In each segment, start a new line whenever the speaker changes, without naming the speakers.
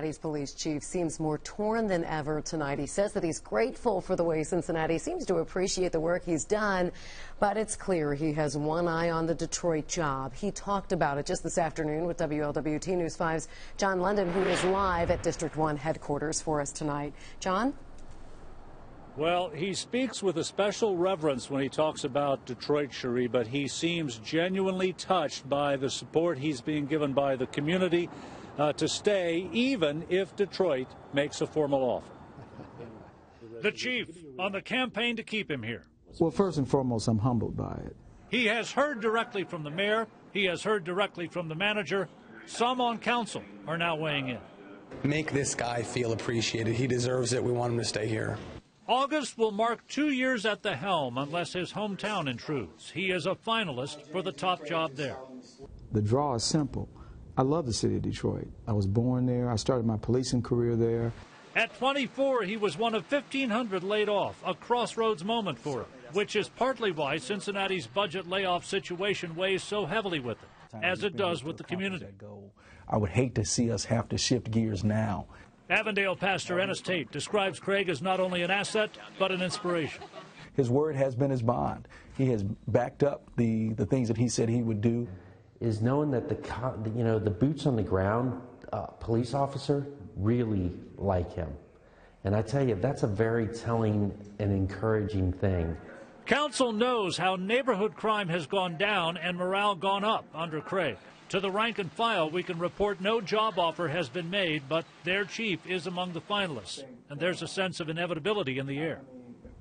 Cincinnati's police chief seems more torn than ever tonight. He says that he's grateful for the way Cincinnati seems to appreciate the work he's done, but it's clear he has one eye on the Detroit job. He talked about it just this afternoon with WLWT News 5's John London, who is live at District 1 headquarters for us tonight. John?
Well, he speaks with a special reverence when he talks about Detroit, Sheree, but he seems genuinely touched by the support he's being given by the community uh, to stay, even if Detroit makes a formal offer. The chief on the campaign to keep him here.
Well, first and foremost, I'm humbled by it.
He has heard directly from the mayor, he has heard directly from the manager. Some on council are now weighing in.
Make this guy feel appreciated. He deserves it. We want him to stay here.
August will mark two years at the helm unless his hometown intrudes. He is a finalist for the top job there.
The draw is simple. I love the city of Detroit. I was born there. I started my policing career there.
At 24, he was one of 1,500 laid off, a crossroads moment for him, which is partly why Cincinnati's budget layoff situation weighs so heavily with him, as it does with the community.
I would hate to see us have to shift gears now
Avondale pastor Ennis Tate describes Craig as not only an asset, but an inspiration.
His word has been his bond. He has backed up the, the things that he said he would do.
Is knowing that the you know the boots on the ground uh, police officer really like him, and I tell you that's a very telling and encouraging thing.
Council knows how neighborhood crime has gone down and morale gone up under Craig. To the rank and file, we can report no job offer has been made, but their chief is among the finalists, and there's a sense of inevitability in the air.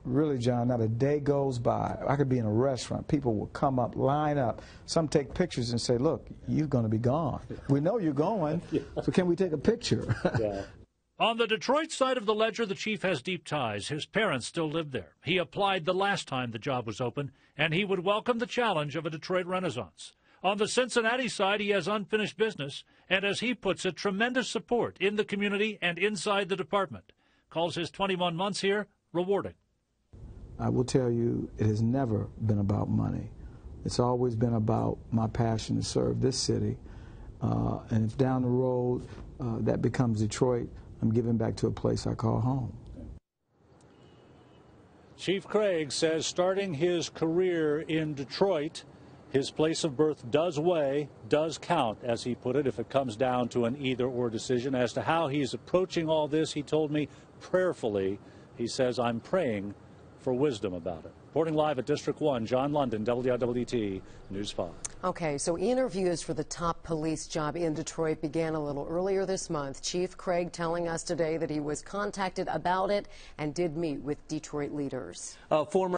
Really, John, not a day goes by. I could be in a restaurant. People will come up, line up. Some take pictures and say, look, you're going to be gone. We know you're going, so can we take a picture?
yeah. On the Detroit side of the ledger, the chief has deep ties. His parents still live there. He applied the last time the job was open, and he would welcome the challenge of a Detroit Renaissance. On the Cincinnati side, he has unfinished business and, as he puts it, tremendous support in the community and inside the department. Calls his 21 months here rewarding.
I will tell you, it has never been about money. It's always been about my passion to serve this city. Uh, and if down the road uh, that becomes Detroit, I'm giving back to a place I call home.
Chief Craig says starting his career in Detroit his place of birth does weigh, does count, as he put it, if it comes down to an either or decision. As to how he's approaching all this, he told me prayerfully. He says, I'm praying for wisdom about it. Reporting live at District 1, John London, WLWT News 5.
Okay, so interviews for the top police job in Detroit began a little earlier this month. Chief Craig telling us today that he was contacted about it and did meet with Detroit leaders.
Uh, former